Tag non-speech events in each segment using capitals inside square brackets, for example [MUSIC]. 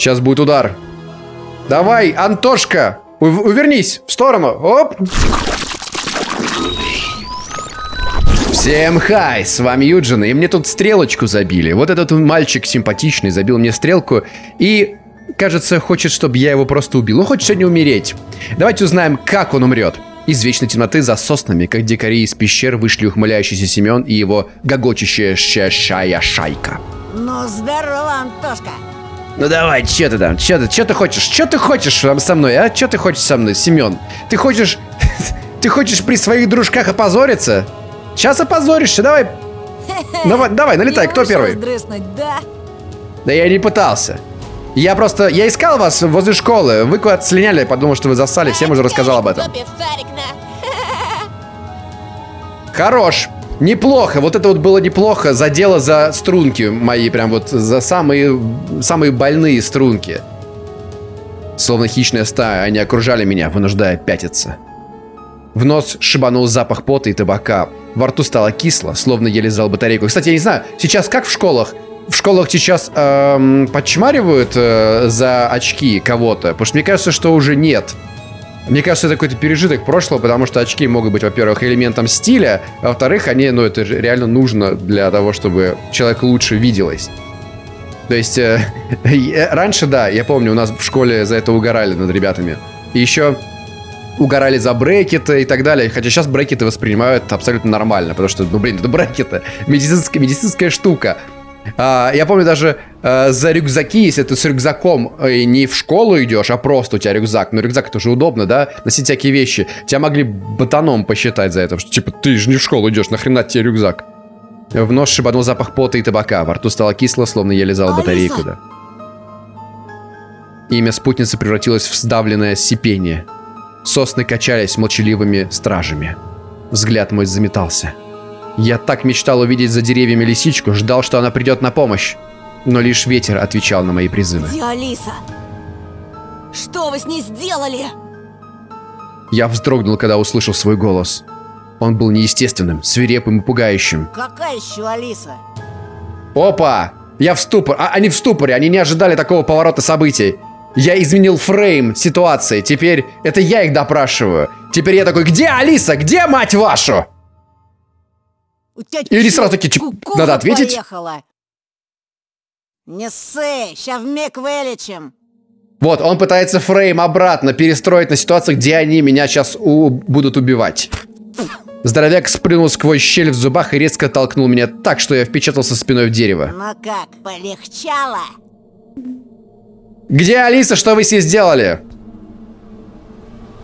Сейчас будет удар. Давай, Антошка! У- увернись в сторону. Оп! Всем хай, с вами Юджин, и мне тут стрелочку забили. Вот этот мальчик симпатичный забил мне стрелку и, кажется, хочет, чтобы я его просто убил. Он хочет сегодня умереть. Давайте узнаем, как он умрет. Из вечной темноты за соснами, как дикари из пещер, вышли ухмыляющийся Семен и его гогочущая шая шайка. Ну, здорово, Антошка. Ну давай, че ты там? Че ты, че ты хочешь? Че ты хочешь со мной, а? Че ты хочешь со мной, Семен? Ты хочешь... [LAUGHS] Ты хочешь при своих дружках опозориться? Сейчас опозоришься, давай. [LAUGHS] Давай, давай, налетай, кто первый? да? Да я не пытался. Я просто... Я искал вас возле школы. Вы куда-то слиняли, подумал, что вы засали. Всем уже рассказал об этом. [LAUGHS] Хорош. Неплохо. Вот это вот было неплохо. Задело за струнки мои. Прям вот за самые, самые больные струнки. Словно хищная стая, они окружали меня, вынуждая пятиться. В нос шибанул запах пота и табака. Во рту стало кисло, словно я лизал батарейку. Кстати, я не знаю, сейчас как в школах? В школах сейчас эм, подчмаривают э, за очки кого-то? Потому что мне кажется, что уже нет. Мне кажется, это какой-то пережиток прошлого, потому что очки могут быть, во-первых, элементом стиля, а во-вторых, они, ну, это реально нужно для того, чтобы человек лучше виделось. То есть, э, [LAUGHS] э, раньше, да, я помню, у нас в школе за это угорали над ребятами. И еще угорали за брекеты и так далее. Хотя сейчас брекеты воспринимают абсолютно нормально, потому что, ну, блин, это брекеты. Медицинская, медицинская штука. А, я помню даже э, за рюкзаки, если ты с рюкзаком э, не в школу идешь, а просто у тебя рюкзак. Ну, рюкзак это же удобно, да? Носить всякие вещи. Тебя могли ботаном посчитать за это. Что, типа, ты же не в школу идешь, нахрена тебе рюкзак? В нос шибанул запах пота и табака. Во рту стало кисло, словно я лизал батарейку, да. Имя спутницы превратилось в сдавленное сипение. Сосны качались молчаливыми стражами. Взгляд мой заметался. Я так мечтал увидеть за деревьями лисичку, ждал, что она придет на помощь. Но лишь ветер отвечал на мои призывы. Где Алиса? Что вы с ней сделали? Я вздрогнул, когда услышал свой голос. Он был неестественным, свирепым и пугающим. Какая еще Алиса? Опа! Я в ступор. А, они в ступоре, они не ожидали такого поворота событий. Я изменил фрейм ситуации. Теперь это я их допрашиваю. Теперь я такой, где Алиса? Где мать вашу? У тебя Или чё, сразу такие, надо ответить? Поехала? Не ссы, ща вмиг вылечим. Вот, он пытается фрейм обратно перестроить на ситуацию, где они меня сейчас будут убивать. Здоровяк спрыгнул сквозь щель в зубах и резко толкнул меня так, что я впечатался спиной в дерево. Ну как, полегчало? Где Алиса? Что вы с ней сделали?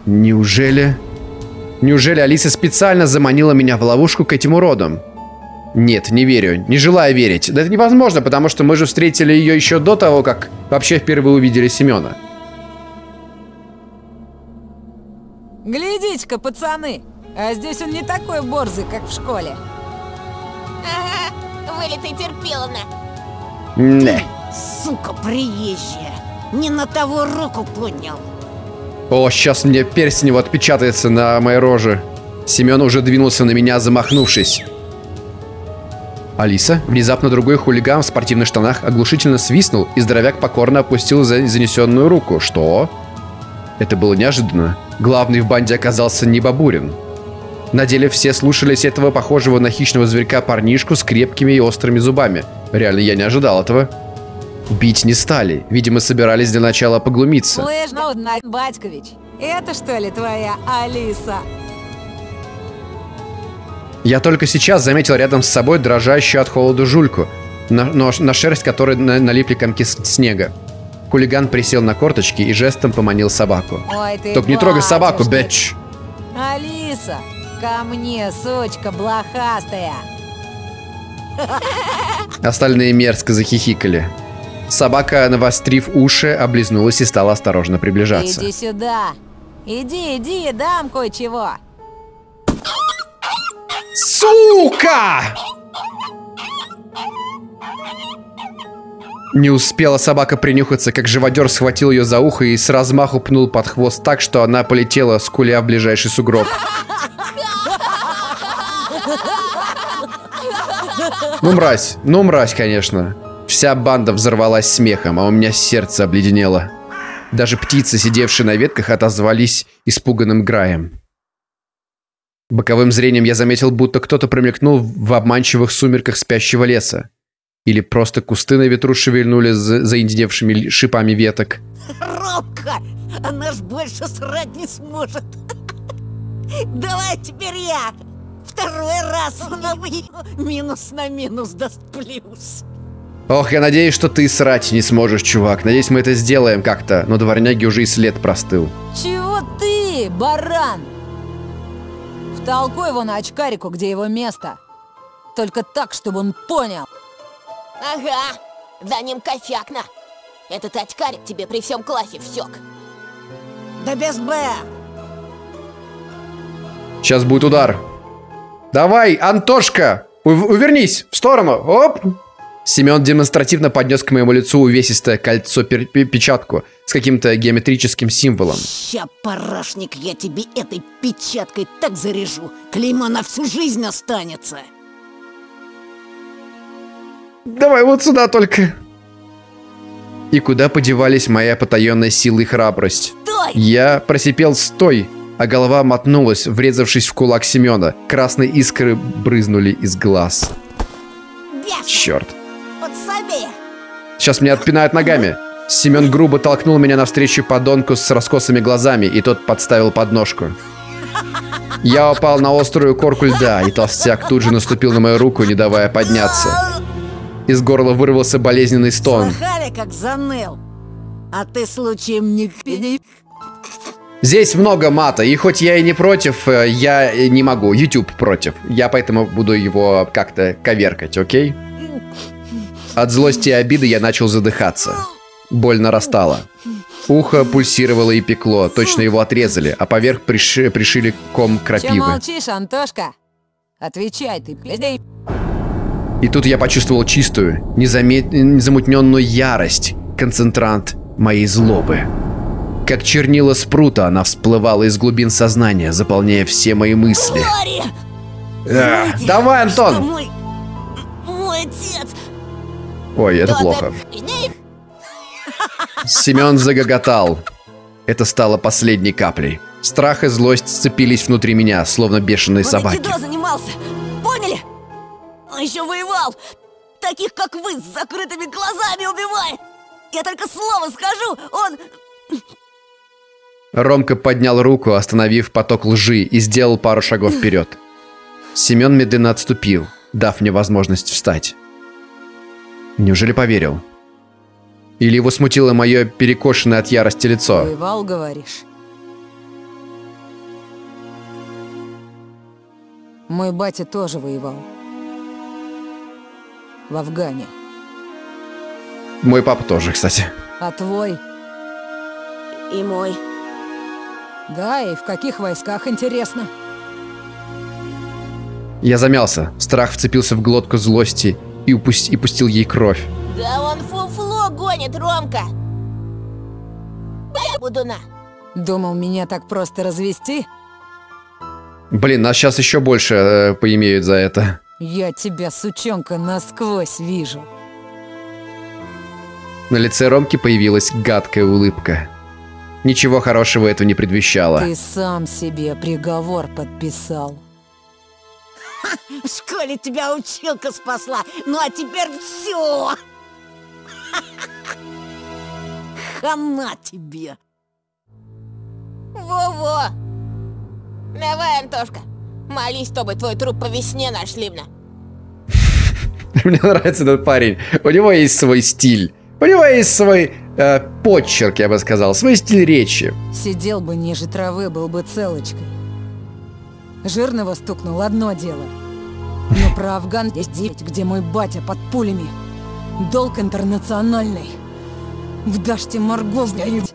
Неужели... Неужели Алиса специально заманила меня в ловушку к этим уродам? Нет, не верю. Не желаю верить. Да это невозможно, потому что мы же встретили ее еще до того, как вообще впервые увидели Семена. Глядите-ка, пацаны, а здесь он не такой борзый, как в школе. Ага, вылитый терпеловна. Не. Сука приезжая. Не на того руку поднял. О, сейчас мне перстень его отпечатается на моей роже. Семен уже двинулся на меня, замахнувшись. Алиса, внезапно другой хулиган в спортивных штанах оглушительно свистнул, и здоровяк покорно опустил за занесенную руку. Что? Это было неожиданно. Главный в банде оказался не Бабурин. На деле все слушались этого похожего на хищного зверька парнишку с крепкими и острыми зубами. Реально, я не ожидал этого. Бить не стали. Видимо, собирались для начала поглумиться. Слышь, ну, Батькович, это что ли твоя Алиса? Я только сейчас заметил рядом с собой дрожащую от холода жульку, на, но- на шерсть которой на- налипли комки снега. Хулиган присел на корточки и жестом поманил собаку. Ой, ты Только не трогай собаку, бэч! Алиса, ко мне, сучка блохастая. Остальные мерзко захихикали. Собака, навострив уши, облизнулась и стала осторожно приближаться. Иди сюда. Иди, иди, дам кое-чего. Сука! Не успела собака принюхаться, как живодер схватил ее за ухо и с размаху пнул под хвост так, что она полетела, скуля в ближайший сугроб. Ну, мразь. Ну, мразь, конечно. Вся банда взорвалась смехом, а у меня сердце обледенело. Даже птицы, сидевшие на ветках, отозвались испуганным граем. Боковым зрением я заметил, будто кто-то промелькнул в обманчивых сумерках спящего леса. Или просто кусты на ветру шевельнули за заиндевевшими шипами веток. Робка! Она ж больше срать не сможет. [LAUGHS] Давай теперь я. Второй раз на минус на минус даст плюс. Ох, я надеюсь, что ты срать не сможешь, чувак. Надеюсь, мы это сделаем как-то. Но дворняги уже и след простыл. Чего ты, баран? Втолкуй его на очкарику, где его место. Только так, чтобы он понял. Ага, за ним кофякна. Этот очкарик тебе при всем классе всек. Да без Б. Сейчас будет удар. Давай, Антошка! ув- Увернись! В сторону! Оп! Семен демонстративно поднес к моему лицу увесистое кольцо-печатку с каким-то геометрическим символом. Ща, парашник, я тебе этой печаткой так заряжу. Клеймо на всю жизнь останется. Давай вот сюда только. И куда подевались моя потаенная сила и храбрость? Стой! Я просипел «стой», а голова мотнулась, врезавшись в кулак Семена. Красные искры брызнули из глаз. Черт. Сейчас меня отпинают ногами. Семен грубо толкнул меня навстречу подонку с раскосыми глазами, и тот подставил подножку. Я упал на острую корку льда, и толстяк тут же наступил на мою руку, не давая подняться. Из горла вырвался болезненный стон. Слыхали, как заныл? А ты случаем не... Здесь много мата, и хоть я и не против, э, я не могу. YouTube против. Я поэтому буду его как-то коверкать, окей? От злости и обиды я начал задыхаться. Боль нарастала. Ухо пульсировало и пекло, точно его отрезали, а поверх приши- пришили ком Че крапивы. молчишь, Антошка? Отвечай, ты пиздей. И тут я почувствовал чистую, незаме- незамутненную ярость, концентрант моей злобы. Как чернила спрута, она всплывала из глубин сознания, заполняя все мои мысли. Лори! Эх, Знаете, давай, Антон! Мой... мой отец... Ой, это плохо. Семен загоготал. Это стало последней каплей. Страх и злость сцепились внутри меня, словно бешеные Он собаки. айкидо занимался, поняли? Он еще воевал. Таких, как вы, с закрытыми глазами убивает. Я только слово скажу, он... Ромка поднял руку, остановив поток лжи, и сделал пару шагов вперед. Семен медленно отступил, дав мне возможность встать. Неужели поверил? Или его смутило мое перекошенное от ярости лицо? Воевал, говоришь? Мой батя тоже воевал. В Афгане. Мой папа тоже, кстати. А твой? И мой. Да, и в каких войсках, интересно? Я замялся. Страх вцепился в глотку злости и, упус- и пустил ей кровь. Да он фуфло гонит, Ромка. Бля, Будуна. Думал, меня так просто развести? Блин, нас сейчас еще больше э, поимеют за это. Я тебя, сучонка, насквозь вижу. На лице Ромки появилась гадкая улыбка. Ничего хорошего это не предвещало. Ты сам себе приговор подписал. В школе тебя училка спасла, ну а теперь все. Хана тебе. Во-во. Давай, Антошка. Молись, чтобы твой труп по весне нашли бна. [LAUGHS] Мне нравится этот парень. У него есть свой стиль. У него есть свой э, почерк, я бы сказал, свой стиль речи. Сидел бы ниже травы, был бы целочкой. Жирного стукнул одно дело. Но про Афган есть девять, где мой батя под пулями. Долг интернациональный. В Даште Марго блядь.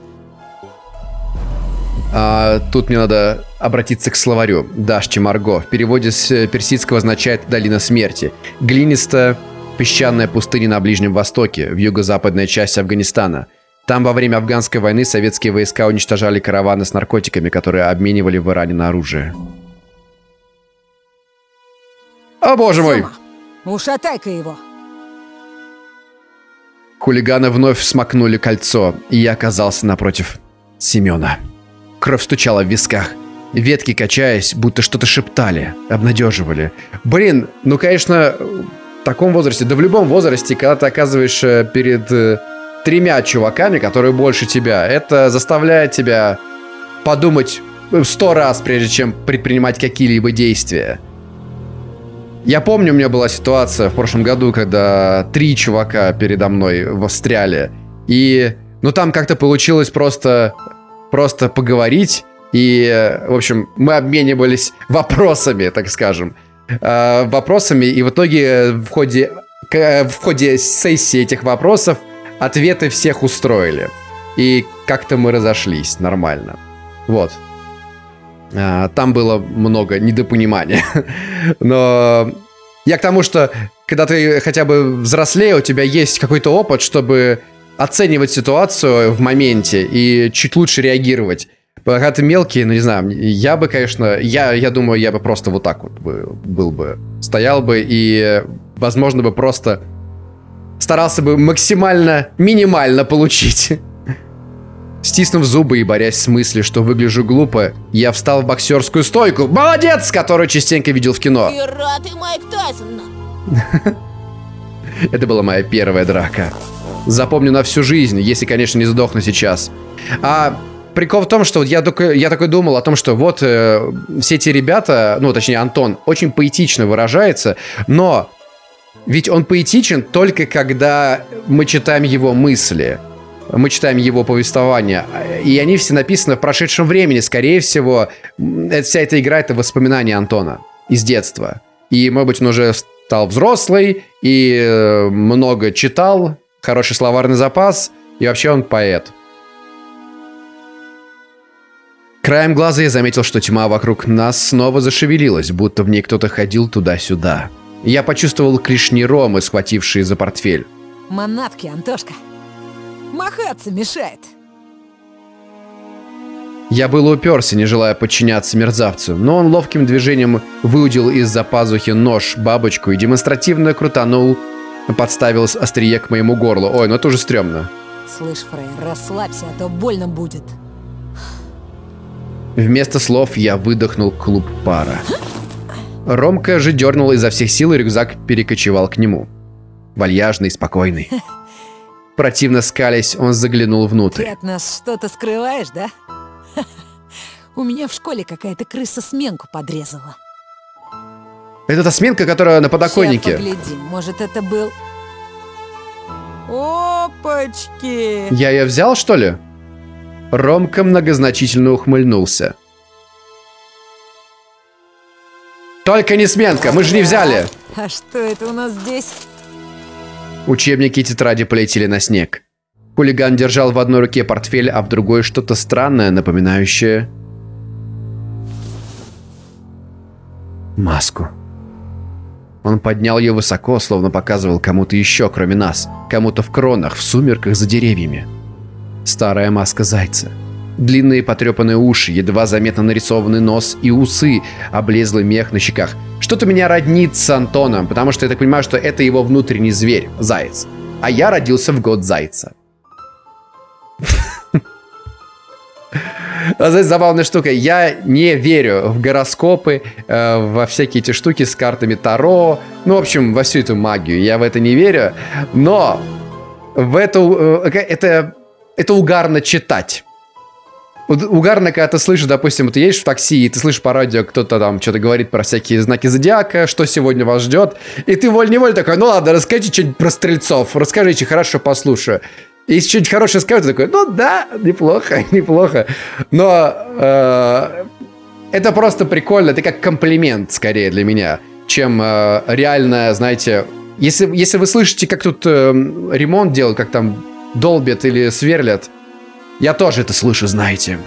А, тут мне надо обратиться к словарю. Дашчи Марго. В переводе с э, персидского означает «долина смерти». Глинистая песчаная пустыня на Ближнем Востоке, в юго-западной части Афганистана. Там во время афганской войны советские войска уничтожали караваны с наркотиками, которые обменивали в Иране на оружие. О боже мой! Ушатай-ка его. Хулиганы вновь смакнули кольцо, и я оказался напротив Семена. Кровь стучала в висках. Ветки, качаясь, будто что-то шептали, обнадеживали. Блин, ну, конечно, в таком возрасте, да в любом возрасте, когда ты оказываешься перед э, тремя чуваками, которые больше тебя, это заставляет тебя подумать сто раз, прежде чем предпринимать какие-либо действия. Я помню, у меня была ситуация в прошлом году, когда три чувака передо мной встряли. И, ну, там как-то получилось просто, просто поговорить. И, в общем, мы обменивались [LAUGHS] вопросами, так скажем. Э, вопросами, и в итоге в ходе, в ходе сессии этих вопросов ответы всех устроили. И как-то мы разошлись нормально. Вот. А, там было много недопонимания. [LAUGHS] Но я к тому, что когда ты хотя бы взрослее, у тебя есть какой-то опыт, чтобы оценивать ситуацию в моменте и чуть лучше реагировать. Пока ты мелкий, ну не знаю, я бы, конечно, я, я думаю, я бы просто вот так вот бы, был бы, стоял бы и, возможно, бы просто старался бы максимально, минимально получить. [LAUGHS] Стиснув зубы и борясь с мыслью, что выгляжу глупо, я встал в боксерскую стойку. Молодец, которую частенько видел в кино. Ира, ты Майк Тайсон. [LAUGHS] Это была моя первая драка. Запомню на всю жизнь, если, конечно, не сдохну сейчас. А прикол в том, что вот я, только, я такой думал о том, что вот э, все эти ребята, ну, точнее, Антон, очень поэтично выражается, но ведь он поэтичен только когда мы читаем его мысли мы читаем его повествование, и они все написаны в прошедшем времени. Скорее всего, вся эта игра — это воспоминания Антона из детства. И, может быть, он уже стал взрослый и э, много читал, хороший словарный запас, и вообще он поэт. Краем глаза я заметил, что тьма вокруг нас снова зашевелилась, будто в ней кто-то ходил туда-сюда. Я почувствовал клешни Ромы, схватившие за портфель. Манатки, Антошка. Махаться мешает. Я был уперся, не желая подчиняться мерзавцу, но он ловким движением выудил из-за пазухи нож, бабочку и демонстративно крутанул, подставил острие к моему горлу. Ой, ну это уже стрёмно. Слышь, Фрей, расслабься, а то больно будет. Вместо слов я выдохнул клуб пара. Ромка же дернул изо всех сил, и рюкзак перекочевал к нему. Вальяжный, спокойный. [LAUGHS] Противно скались, он заглянул внутрь. Ты от нас что-то скрываешь, да? [LAUGHS] У меня в школе какая-то крыса сменку подрезала. Это та сменка, которая на подоконнике. Сейчас погляди, может это был... Опачки! Я ее взял, что ли? Ромка многозначительно ухмыльнулся. Только не сменка, мы же не взяли. А что это у нас здесь? Учебники и тетради полетели на снег. Хулиган держал в одной руке портфель, а в другой что-то странное, напоминающее... Маску. Он поднял ее высоко, словно показывал кому-то еще, кроме нас. Кому-то в кронах, в сумерках за деревьями. Старая маска зайца. Длинные потрепанные уши, едва заметно нарисованный нос и усы, облезлый мех на щеках. Что-то меня роднит с Антоном, потому что я так понимаю, что это его внутренний зверь, заяц. А я родился в год зайца. [LAUGHS] А знаете, забавная штука. Я не верю в гороскопы, э, во всякие эти штуки с картами Таро. Ну, в общем, во всю эту магию. Я в это не верю. Но в эту... Э, это, это угарно читать. Угарно, когда ты слышишь, допустим, ты едешь в такси, и ты слышишь по радио, кто-то там что-то говорит про всякие знаки зодиака, что сегодня вас ждет, и ты волей-неволей такой, ну ладно, расскажите что-нибудь про стрельцов, расскажите, хорошо, послушаю. И если что-нибудь хорошее скажут, такой, ну да, неплохо, [LAUGHS] неплохо. Но э, это просто прикольно, это как комплимент скорее для меня, чем э, реально, знаете, если, если вы слышите, как тут э, ремонт делают, как там долбят или сверлят, я тоже это слышу, знаете.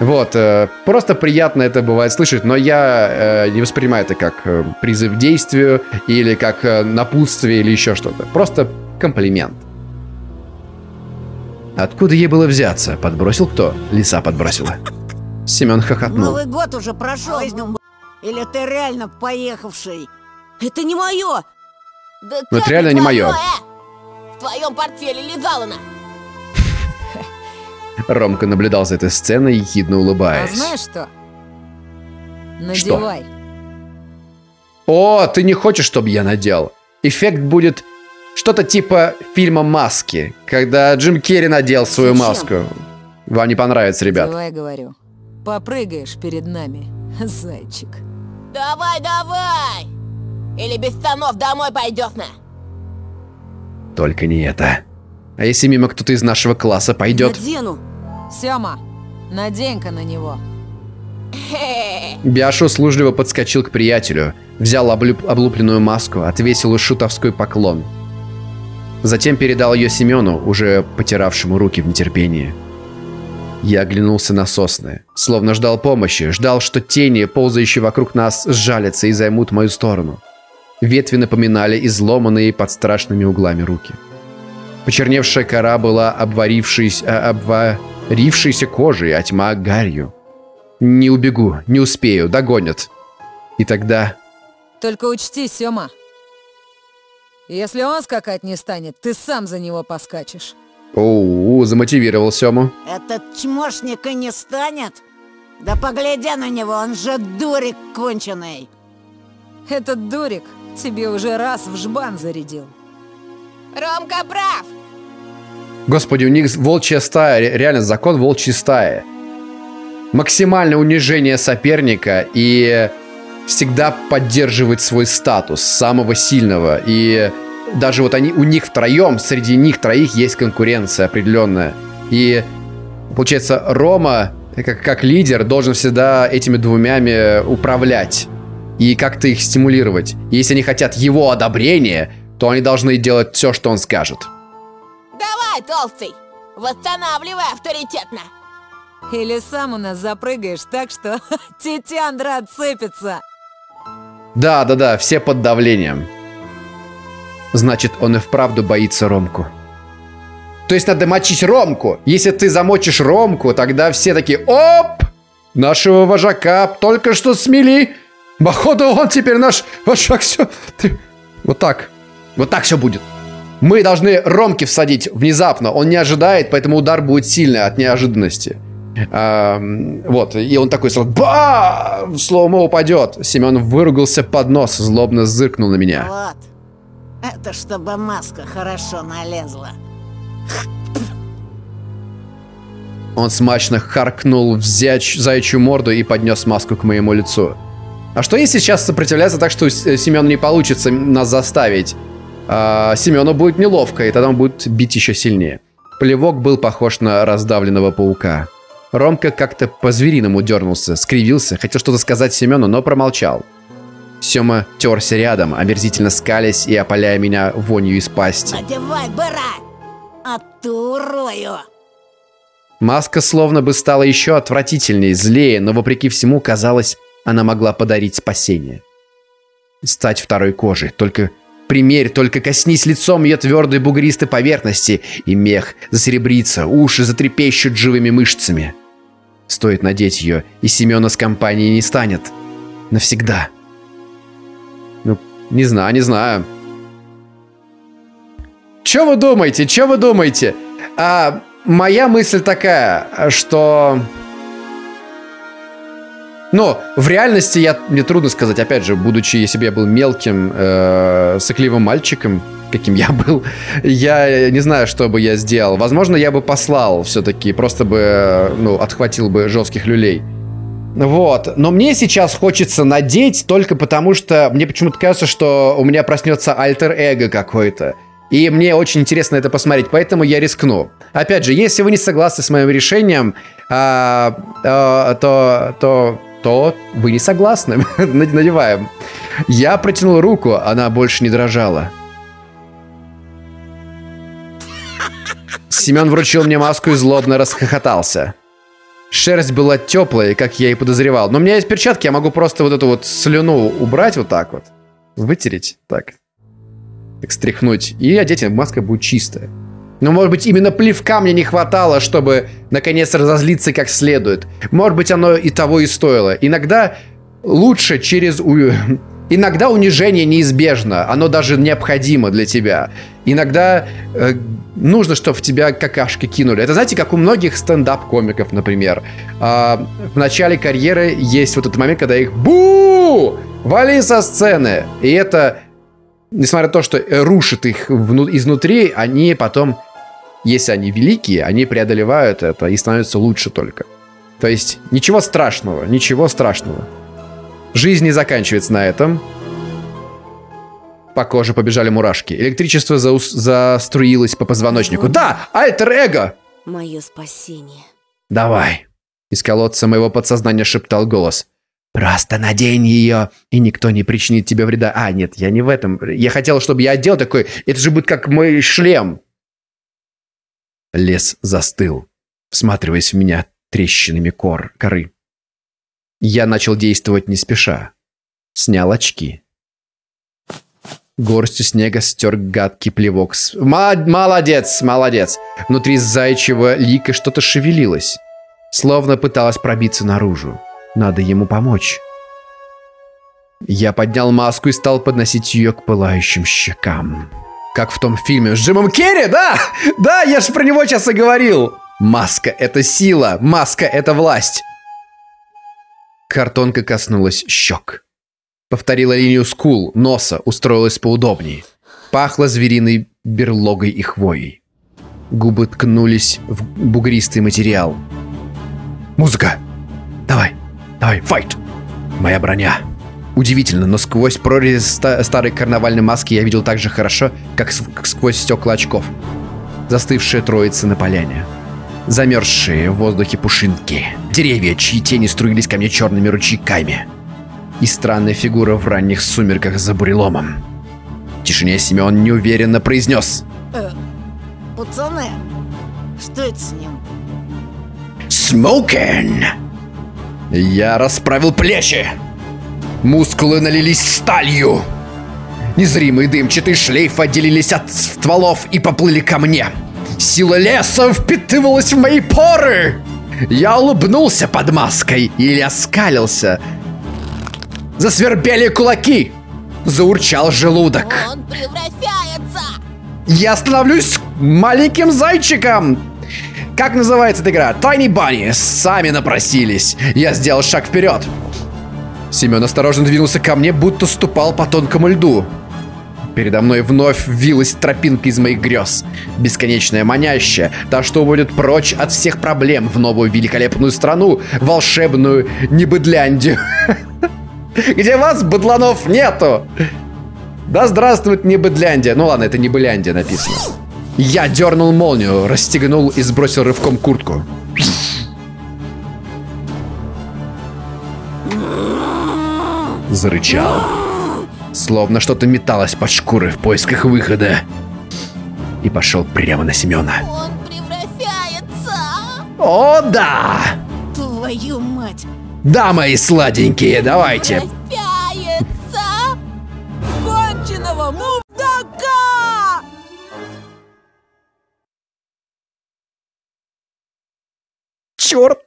Вот, э, просто приятно это бывает слышать, но я э, не воспринимаю это как э, призыв к действию или как э, напутствие или еще что-то. Просто комплимент. Откуда ей было взяться? Подбросил кто? Лиса подбросила. Семен хохотнул. Новый год уже прошел. Или ты реально поехавший? Это не мое! Да Ну, это реально не мое. э? твоем портфеле легалана. Ромка наблюдал за этой сценой, ехидно А улыбаясь. знаешь что? Надевай. О, ты не хочешь, чтобы я надел? Эффект будет что-то типа фильма «Маски», когда Джим Керри надел свою Зачем? маску. Вам не понравится, ребят. Давай, говорю. Попрыгаешь перед нами, [LAUGHS] зайчик. Давай, давай! Или без штанов домой пойдешь на. Только не это. А если мимо кто-то из нашего класса пойдет? Надену. Сёма, надень-ка на него. Хе-хе. Бяша услужливо подскочил к приятелю, взял облюп- облупленную маску, отвесил шутовской поклон. Затем передал ее Семену, уже потиравшему руки в нетерпении. Я оглянулся на сосны, словно ждал помощи, ждал, что тени, ползающие вокруг нас, сжалятся и займут мою сторону. Ветви напоминали изломанные под страшными углами руки. Почерневшая кора была обварившейся, а, обварившейся кожей, а тьма гарью. Не убегу, не успею, догонят. И тогда... Только учти, Сёма. Если он скакать не станет, ты сам за него поскачешь. Оу, замотивировал Сему. Этот чмошник и не станет? Да погляди на него, он же дурик конченый. Этот дурик тебе уже раз в жбан зарядил. Ромка прав! Господи, у них волчья стая, ре- реально закон волчьей стаи. Максимальное унижение соперника и всегда поддерживать свой статус самого сильного. И даже вот они, у них втроем, среди них троих есть конкуренция определенная. И получается, Рома, как, как лидер, должен всегда этими двумями управлять и как-то их стимулировать. И если они хотят его одобрения, то они должны делать все, что он скажет. Давай, толстый! Восстанавливай авторитетно! Или сам у нас запрыгаешь так, что [LAUGHS] тетяндра отцепится. Да, да, да, все под давлением. Значит, он и вправду боится Ромку. То есть надо мочить Ромку. Если ты замочишь Ромку, тогда все такие «Оп! Нашего вожака только что смели. Походу, он теперь наш вожак. Все. Вот так. Вот так все будет. Мы должны Ромки всадить внезапно. Он не ожидает, поэтому удар будет сильный от неожиданности. Ам, вот, и он такой сразу ба! Слово упадет. Семен выругался под нос, злобно зыркнул на меня. Вот. Это чтобы маска хорошо налезла. Он смачно харкнул в зяч- заячью морду и поднес маску к моему лицу. А что если сейчас сопротивляться так, что С- Семену не получится нас заставить? А, Семену будет неловко, и тогда он будет бить еще сильнее. Плевок был похож на раздавленного паука. Ромка как-то по-звериному дернулся, скривился, хотел что-то сказать Семену, но промолчал. Сема терся рядом, омерзительно скалясь и опаляя меня вонью из пасти. Надевай, быра! А ты урою! Маска словно бы стала еще отвратительнее, злее, но вопреки всему, казалось, она могла подарить спасение. Стать второй кожей, только примерь, только коснись лицом ее твердой бугристой поверхности, и мех засеребрится, уши затрепещут живыми мышцами. Стоит надеть ее, и Семена с компанией не станет. Навсегда. Ну, не знаю, не знаю. Че вы думаете? Че вы думаете? А, моя мысль такая, что... Ну, в реальности я, мне трудно сказать, опять же, будучи, если бы я был мелким, э, сыкливым мальчиком, каким я был, я не знаю, что бы я сделал. Возможно, я бы послал все-таки, просто бы, ну, отхватил бы жестких люлей. Вот. Но мне сейчас хочется надеть только потому, что мне почему-то кажется, что у меня проснется альтер-эго какой-то. И мне очень интересно это посмотреть, поэтому я рискну. Опять же, если вы не согласны с моим решением, а, а, то, то, то вы не согласны. [LAUGHS] Надеваем. Я протянул руку, она больше не дрожала. Семен вручил мне маску и злобно расхохотался. Шерсть была теплая, как я и подозревал. Но у меня есть перчатки, я могу просто вот эту вот слюну убрать вот так вот. Вытереть. Так. Так стряхнуть. И одеть, маска будет чистая. Но, может быть, именно плевка мне не хватало, чтобы, наконец, разозлиться как следует. Может быть, оно и того и стоило. Иногда лучше через... [LAUGHS] Иногда унижение неизбежно, оно даже необходимо для тебя. Иногда э, нужно, чтобы в тебя какашки кинули. Это знаете, как у многих стендап-комиков, например. Э, в начале карьеры есть вот этот момент, когда их бу вали со сцены. И это, несмотря на то, что рушит их вну- изнутри, они потом, если они великие, они преодолевают это и становятся лучше только. То есть ничего страшного, ничего страшного. Жизнь не заканчивается на этом. По коже побежали мурашки. Электричество заус- заструилось по позвоночнику. Да, альтер-эго! Мое спасение. Давай. Из колодца моего подсознания шептал голос. Просто надень ее, и никто не причинит тебе вреда. А, нет, я не в этом. Я хотел, чтобы я одел такой. Это же будет как мой шлем. Лес застыл, всматриваясь в меня трещинами кор, коры. Я начал действовать не спеша. Снял очки. Горстью снега стер гадкий плевок. Молодец, молодец. Внутри зайчьего лика что-то шевелилось. Словно пыталась пробиться наружу. Надо ему помочь. Я поднял маску и стал подносить ее к пылающим щекам. Как в том фильме с Джимом Керри, да? Да, я же про него сейчас и говорил. Маска — это сила, маска — это власть. Картонка коснулась щек. Повторила линию скул, носа, устроилась поудобнее. Пахло звериной берлогой и хвоей. Губы ткнулись в бугристый материал. Музыка! Давай, давай, файт! Моя броня. Удивительно, но сквозь прорезь ста- старой карнавальной маски я видел так же хорошо, как, сквозь стекла очков. Застывшие троицы на поляне. Замерзшие в воздухе пушинки. Деревья, чьи тени струились ко мне черными ручейками. И странная фигура в ранних сумерках за буреломом. В тишине Семен неуверенно произнес. Пацаны, что это с ним? Smokin'! Я расправил плечи. Мускулы налились сталью. Незримый дымчатый шлейф отделились от стволов и поплыли ко мне. Сила леса впитывалась в мои поры. Я улыбнулся под маской или оскалился. Засвербели кулаки. Заурчал желудок. Он превращается! Я становлюсь маленьким зайчиком. Как называется эта игра? Tiny Bunny. Сами напросились. Я сделал шаг вперед. Семен осторожно двинулся ко мне, будто ступал по тонкому льду. Передо мной вновь вилась тропинка из моих грез. Бесконечная, манящая, та, что уводит прочь от всех проблем в новую великолепную страну, волшебную Небыдляндию. [LAUGHS] Где вас, быдланов, нету. Да здравствует Небыдляндия. Ну ладно, это не Быляндия написано. Я дернул молнию, расстегнул и сбросил рывком куртку. Зарычал. Словно что-то металось под шкурой в поисках выхода. И пошел прямо на Семена. Он превращается! О, да! Твою мать! Да, мои сладенькие, давайте. Превращается! Конченого мудака! Черт!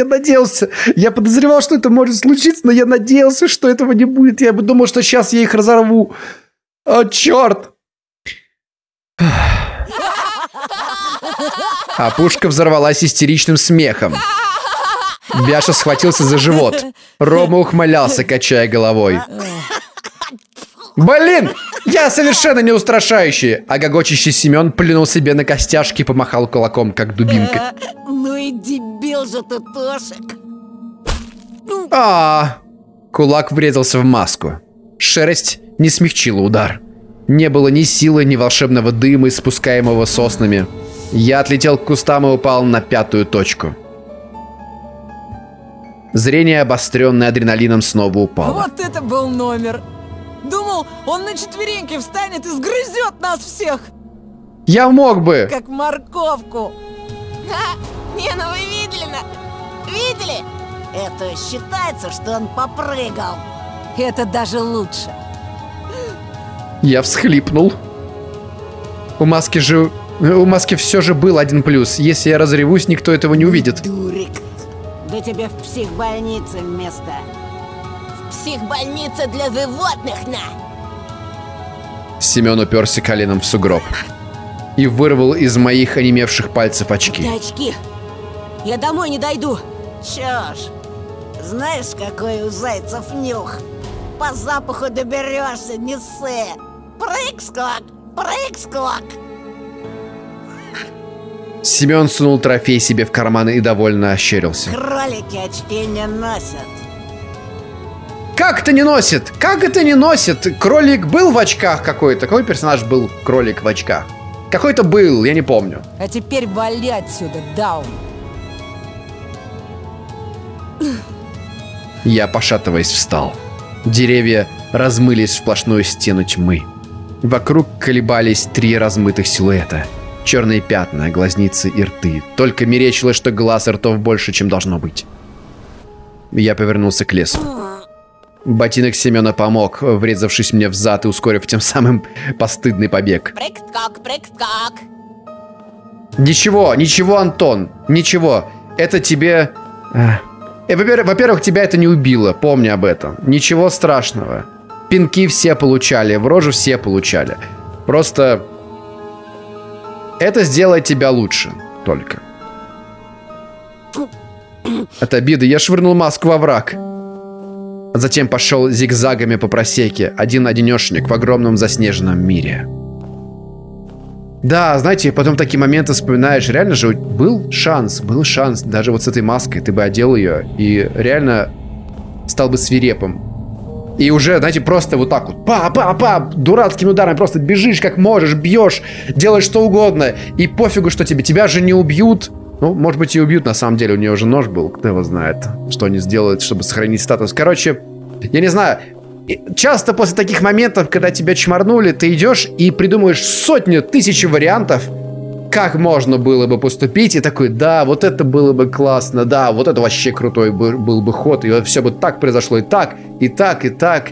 Я надеялся. Я подозревал, что это может случиться, но я надеялся, что этого не будет. Я бы думал, что сейчас я их разорву. О, черт! А пушка взорвалась истеричным смехом. Бяша схватился за живот. Рома ухмылялся, качая головой. Блин! Я совершенно не устрашающий! А гогочащий Семен плюнул себе на костяшки и помахал кулаком, как дубинкой. Э, ну и дебил же ты, Тошик! А, кулак врезался в маску. Шерсть не смягчила удар. Не было ни силы, ни волшебного дыма, испускаемого соснами. Я отлетел к кустам и упал на пятую точку. Зрение, обостренное адреналином, снова упало. Вот это был номер. Думал, он на четвереньки встанет и сгрызет нас всех, Я мог бы! как морковку. Ха! Не, ну вы видели, на... Видели? Это считается, что он попрыгал. Это даже лучше. Я всхлипнул. У маски же... У маски все же был один плюс. Если я разревусь, никто этого не увидит. Дурик. Да тебе в психбольнице место. Психбольница для животных, на! Семен уперся коленом в сугроб и вырвал из моих онемевших пальцев очки. Ты очки! Я домой не дойду! Чё ж, знаешь, какой у зайцев нюх? По запаху доберешься, не ссы. Прыг-скок, прыг-скок. Семен сунул трофей себе в карман и довольно ощерился. Кролики очки не носят. Как это не носит? Как это не носит? Кролик был в очках какой-то. Какой персонаж был кролик в очках? Какой-то был, я не помню. А теперь вали отсюда, Даун. Я, пошатываясь, встал. Деревья размылись в сплошную стену тьмы. Вокруг колебались три размытых силуэта. Черные пятна, глазницы и рты. Только мерещилось, что глаз и ртов больше, чем должно быть. Я повернулся к лесу. Ботинок Семена помог, врезавшись мне в зад и ускорив тем самым постыдный побег. Прыг-скок, прыг-скок! Ничего, ничего, Антон, ничего. Это тебе... Эх. Э, Во-первых, тебя это не убило, помни об этом. Ничего страшного. Пинки все получали, в рожу все получали. Просто это сделает тебя лучше только. От обиды я швырнул маску во враг. Затем пошел зигзагами по просеке, один-одинешенек в огромном заснеженном мире. Да, знаете, потом такие моменты вспоминаешь. Реально же был шанс, был шанс. Даже вот с этой маской ты бы одел ее и реально стал бы свирепым. И уже, знаете, просто вот так вот, па-па-па, дурацким ударом просто бежишь как можешь, бьешь, делаешь что угодно. И пофигу, что тебе, тебя же не убьют. Ну, может быть, и убьют, на самом деле, у нее уже нож был, кто его знает, что они сделают, чтобы сохранить статус. Короче, я не знаю, часто после таких моментов, когда тебя чморнули, ты идешь и придумываешь сотню, тысячи вариантов, как можно было бы поступить, и такой, да, вот это было бы классно, да, вот это вообще крутой был, был бы ход, и все бы так произошло, и так, и так, и так.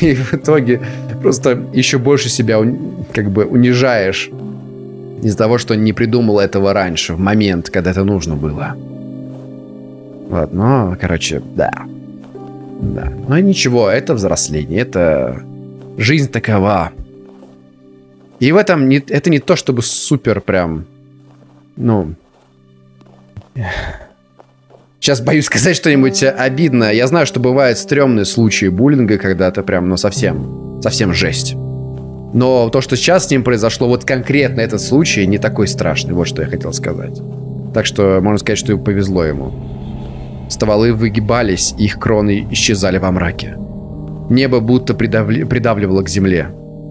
И в итоге просто еще больше себя как бы унижаешь из-за того, что не придумал этого раньше, в момент, когда это нужно было. Ладно, ну, короче, да. Да. Но ничего, это взросление, это жизнь такова. И в этом не, это не то, чтобы супер прям, ну... Сейчас боюсь сказать что-нибудь обидное. Я знаю, что бывают стрёмные случаи буллинга, когда это прям, ну, совсем, совсем жесть. Но то, что сейчас с ним произошло, вот конкретно этот случай, не такой страшный. Вот что я хотел сказать. Так что можно сказать, что повезло ему. Стволы выгибались, их кроны исчезали во мраке. Небо будто придавли... придавливало к земле.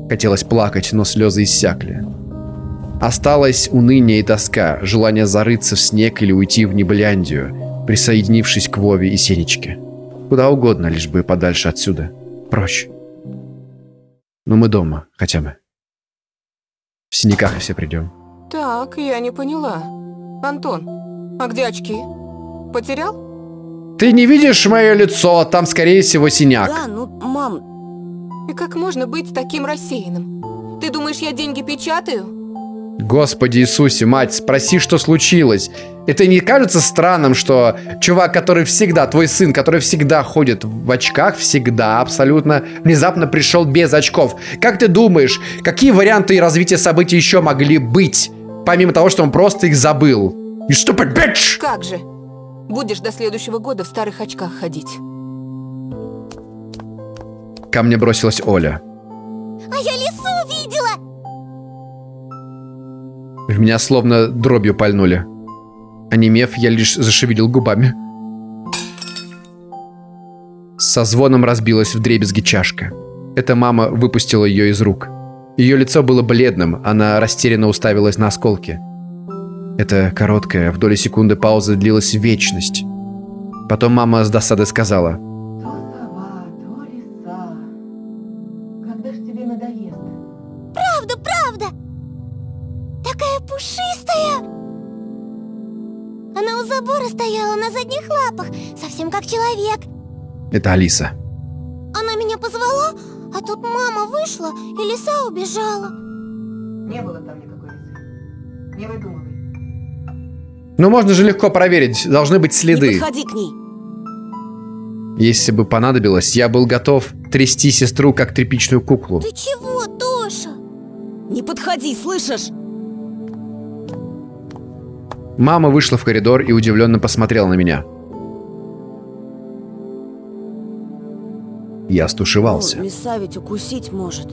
Хотелось плакать, но слезы иссякли. Осталось уныние и тоска, желание зарыться в снег или уйти в Небляндию, присоединившись к Вове и Сенечке. Куда угодно, лишь бы подальше отсюда. Прочь. Но мы дома, хотя бы. В синяках все придем. Так, я не поняла. Антон, а где очки? Потерял? Ты не видишь мое лицо? Там, скорее всего, синяк. Да, ну, мам... И как можно быть таким рассеянным? Ты думаешь, я деньги печатаю? Господи Иисусе, мать, спроси, что случилось. Это не кажется странным, что чувак, который всегда, твой сын, который всегда ходит в очках, всегда абсолютно, внезапно пришел без очков. Как ты думаешь, какие варианты развития событий еще могли быть, помимо того, что он просто их забыл? You stupid bitch! Как же? Будешь до следующего года в старых очках ходить. Ко мне бросилась Оля. А я лису увидела! В меня словно дробью пальнули. Онемев, я лишь зашевелил губами. Со звоном разбилась в дребезги чашка. Эта мама выпустила ее из рук. Ее лицо было бледным, она растерянно уставилась на осколки. Эта короткая, в доли секунды пауза длилась вечность. Потом мама с досадой сказала. То сова, то лиса. Когда ж тебе надоест? Правда, правда! Такая пушистая! Она у забора стояла на задних лапах, совсем как человек. Это Алиса. Она меня позвала, а тут мама вышла, и лиса убежала. Не было там никакой лисы. Не выдумывай. Ну, можно же легко проверить. Должны быть Не следы. подходи к ней. Если бы понадобилось, я был готов трясти сестру, как тряпичную куклу. Ты чего, Тоша? Не подходи, слышишь? Мама вышла в коридор и удивленно посмотрела на меня. Я стушевался. лиса ведь укусить может.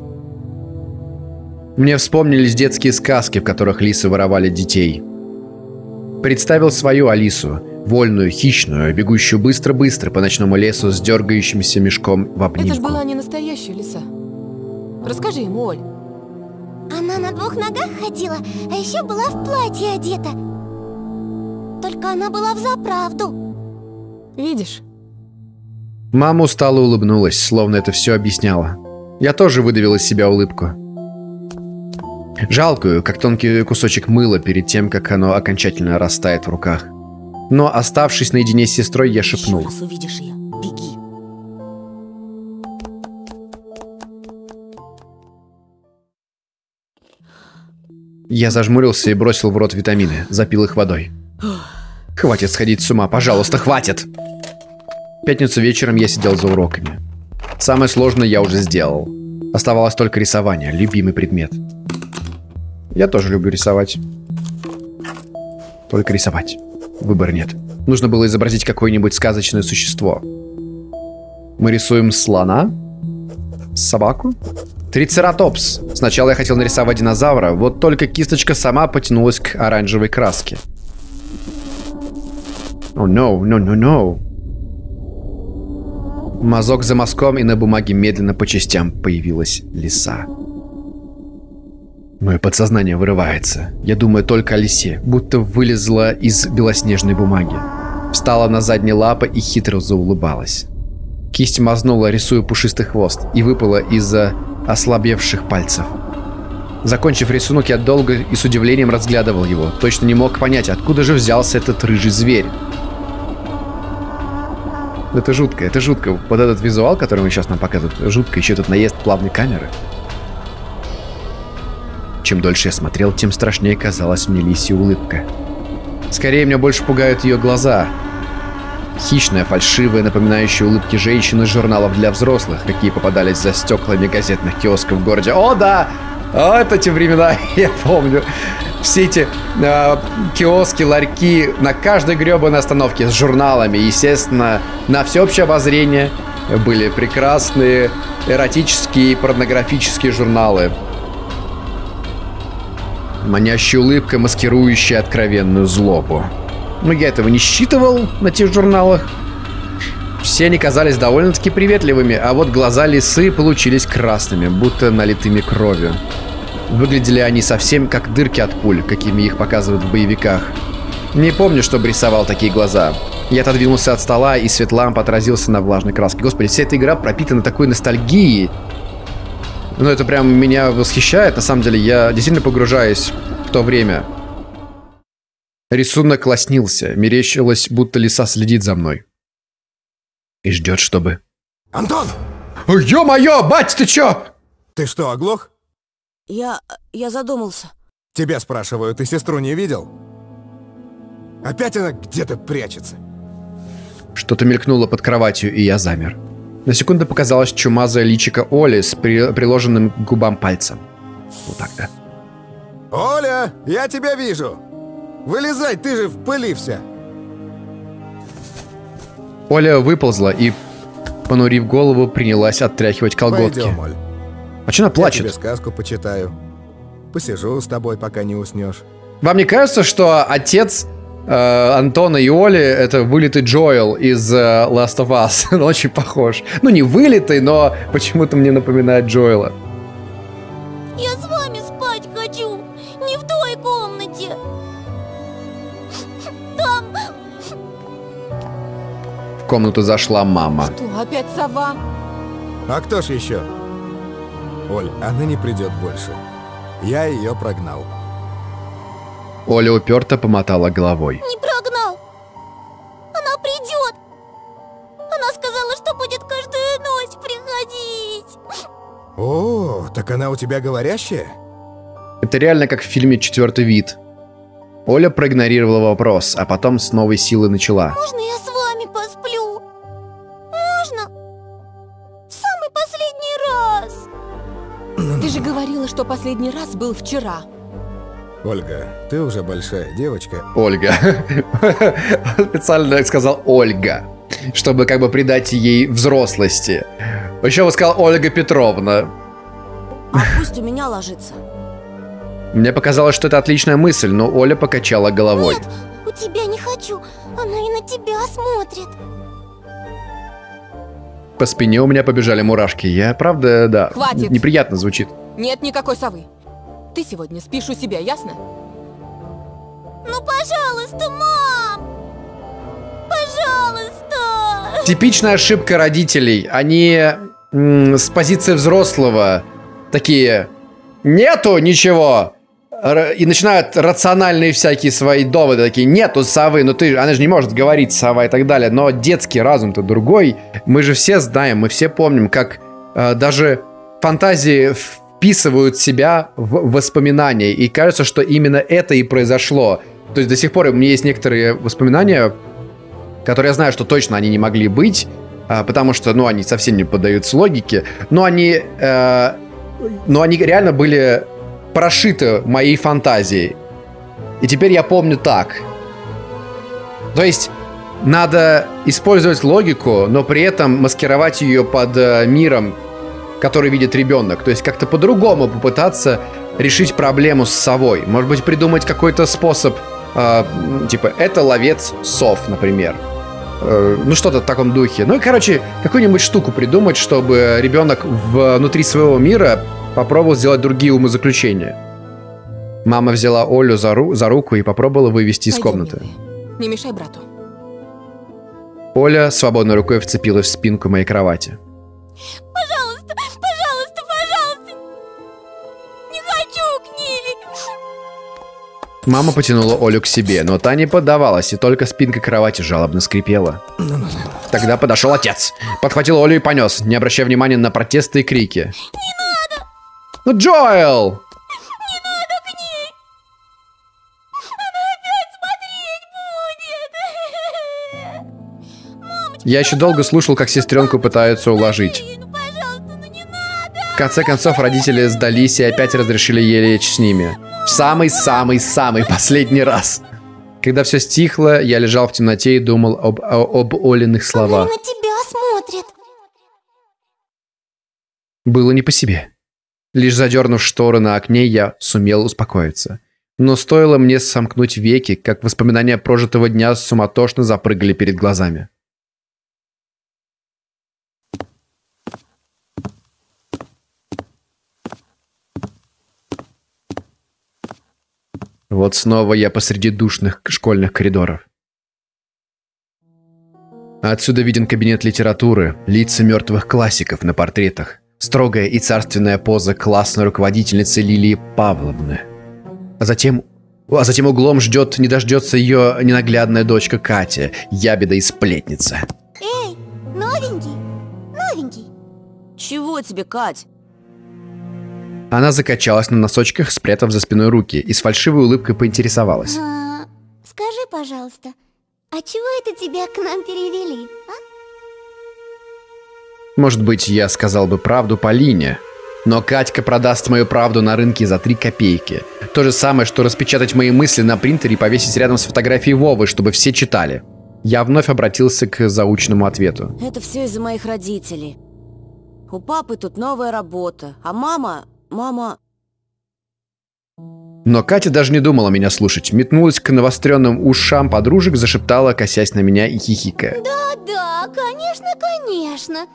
Мне вспомнились детские сказки, в которых лисы воровали детей. Представил свою Алису, вольную, хищную, бегущую быстро-быстро по ночному лесу с дергающимся мешком в Это ж обнимку. была не настоящая лиса. Расскажи ему, Оль. Она на двух ногах ходила, а еще была в платье одета. Только она была в заправду. Видишь? Мама устало улыбнулась, словно это все объясняло. Я тоже выдавил из себя улыбку. Жалкую, как тонкий кусочек мыла перед тем, как оно окончательно растает в руках. Но, оставшись наедине с сестрой, я шепнул. Еще увидишь ее, беги. Я зажмурился и бросил в рот витамины, запил их водой. Хватит сходить с ума, пожалуйста, хватит! В пятницу вечером я сидел за уроками. Самое сложное я уже сделал. Оставалось только рисование, любимый предмет. Я тоже люблю рисовать. Только рисовать. Выбора нет. Нужно было изобразить какое-нибудь сказочное существо. Мы рисуем слона? Собаку? Трицератопс. Сначала я хотел нарисовать динозавра, вот только кисточка сама потянулась к оранжевой краске. О, oh, no, no, no, no. Мазок за мазком, и на бумаге медленно по частям появилась лиса. Мое подсознание вырывается. Я думаю только о лисе, будто вылезла из белоснежной бумаги. Встала на задние лапы и хитро заулыбалась. Кисть мазнула, рисуя пушистый хвост, и выпала из-за ослабевших пальцев. Закончив рисунок, я долго и с удивлением разглядывал его. Точно не мог понять, откуда же взялся этот рыжий зверь. Это жутко, это жутко. Вот этот визуал, который он сейчас нам показывает, жутко. Еще этот наезд плавной камеры. Чем дольше я смотрел, тем страшнее казалась мне лисья улыбка. Скорее, меня больше пугают ее глаза. Хищная, фальшивая, напоминающая улыбки женщины из журналов для взрослых, какие попадались за стеклами газетных киосков в городе. О, да! О, это те времена, [LAUGHS] я помню. Все эти э, киоски, ларьки на каждой гребаной остановке с журналами. Естественно, на всеобщее обозрение были прекрасные эротические и порнографические журналы. Манящая улыбка, маскирующая откровенную злобу. Но я этого не считывал на тех журналах. Все они казались довольно-таки приветливыми, а вот глаза лисы получились красными, будто налитыми кровью. Выглядели они совсем как дырки от пуль, какими их показывают в боевиках. Не помню, чтобы рисовал такие глаза. Я отодвинулся от стола, и свет ламп отразился на влажной краске. Господи, вся эта игра пропитана такой ностальгией. Ну, это прям меня восхищает. На самом деле, я действительно погружаюсь в то время. Рисунок лоснился. Мерещилось, будто лиса следит за мной. И ждет, чтобы... Антон! Ё-моё, бать, ты чё? Ты что, оглох? Я... я задумался. Тебя спрашиваю, ты сестру не видел? Опять она где-то прячется. Что-то мелькнуло под кроватью, и я замер. На секунду показалось чумазое личико Оли с при- приложенным к губам пальцем. Вот так, да? Оля, я тебя вижу! Вылезай, ты же в пыли вся! Оля выползла и, понурив голову, принялась оттряхивать колготки. Пойдем, Оль. А что она Я тебе плачет? сказку почитаю. Посижу с тобой, пока не уснешь. Вам не кажется, что отец Антона и Оли это вылитый Джоэл из э, Last of Us? [LAUGHS] Он очень похож. Ну, не вылитый, но почему-то мне напоминает Джоэла. Я с вами спать хочу, не в той комнате. Там В комнату зашла мама. Что, опять сова? А кто ж еще? Оль, она не придет больше. Я ее прогнал. Оля уперто помотала головой. Не прогнал. Она придет. Она сказала, что будет каждую ночь приходить. О, так она у тебя говорящая? Это реально как в фильме «Четвертый вид». Оля проигнорировала вопрос, а потом с новой силы начала. Можно я с вами посплю? Можно? В самый последний раз. Ты же говорила, что последний раз был вчера. Ольга, ты уже большая девочка. Ольга. [LAUGHS] Специально сказал Ольга, чтобы как бы придать ей взрослости. Еще бы сказал Ольга Петровна. А пусть у меня ложится. Мне показалось, что это отличная мысль, но Оля покачала головой. Нет, у тебя не хочу. Она и на тебя смотрит. По спине у меня побежали мурашки. Я, правда, да, Хватит. неприятно звучит. Нет никакой совы. Ты сегодня спишь у себя, ясно? Ну, пожалуйста, мам! Пожалуйста! Типичная ошибка родителей. Они с позиции взрослого такие «Нету ничего!» Р- И начинают рациональные всякие свои доводы. Такие «Нету совы!» Ну ты, она же не может говорить сова и так далее. Но детский разум-то другой. Мы же все знаем, мы все помним, как э, даже фантазии вписывают себя в воспоминания. И кажется, что именно это и произошло. То есть до сих пор у меня есть некоторые воспоминания, которые я знаю, что точно они не могли быть, а, потому что, ну, они совсем не поддаются логике, но они, э, но они реально были прошиты моей фантазией. И теперь я помню так. То есть надо использовать логику, но при этом маскировать ее под э, миром, который видит ребенок. То есть как-то по-другому попытаться решить проблему с совой. Может быть, придумать какой-то способ, э, типа, это ловец сов, например. Э, ну, что-то в таком духе. Ну и, короче, какую-нибудь штуку придумать, чтобы ребенок внутри своего мира попробовал сделать другие умозаключения. Мама взяла Олю за, ру- за руку и попробовала вывести из Пойдем, комнаты. милая. Не мешай брату. Оля свободной рукой вцепилась в спинку моей кровати. Пожалуйста, пожалуйста, пожалуйста! Не хочу к ней! Мама потянула Олю к себе, но та не поддавалась, и только спинка кровати жалобно скрипела. Тогда подошел отец, подхватил Олю и понес, не обращая внимания на протесты и крики. «Не надо!» «Ну, Джоэл!» Я еще долго слушал, как сестренку пытаются уложить. В конце концов, родители сдались и опять разрешили ей лечь с ними. В самый-самый-самый последний раз. Когда все стихло, я лежал в темноте и думал об, о- об Олиных словах. на тебя смотрит. Было не по себе. Лишь задернув шторы на окне, я сумел успокоиться. Но стоило мне сомкнуть веки, как воспоминания прожитого дня суматошно запрыгали перед глазами. Вот снова я посреди душных школьных коридоров. Отсюда виден кабинет литературы, лица мертвых классиков на портретах, строгая и царственная поза классной руководительницы Лилии Павловны. А затем, а затем углом ждет, не дождется ее ненаглядная дочка Катя, ябеда и сплетница. Эй, новенький, новенький. Чего тебе, Кать? Она закачалась на носочках, спрятав за спиной руки, и с фальшивой улыбкой поинтересовалась. А, скажи, пожалуйста, а чего это тебя к нам перевели, а? Может быть, я сказал бы правду Полине, но Катька продаст мою правду на рынке за три копейки. То же самое, что распечатать мои мысли на принтере и повесить рядом с фотографией Вовы, чтобы все читали. Я вновь обратился к заученному ответу. Это все из-за моих родителей. У папы тут новая работа, а мама... Мама... Но Катя даже не думала меня слушать. Метнулась к навостренным ушам подружек, зашептала, косясь на меня и хихикая. Да, конечно, конечно.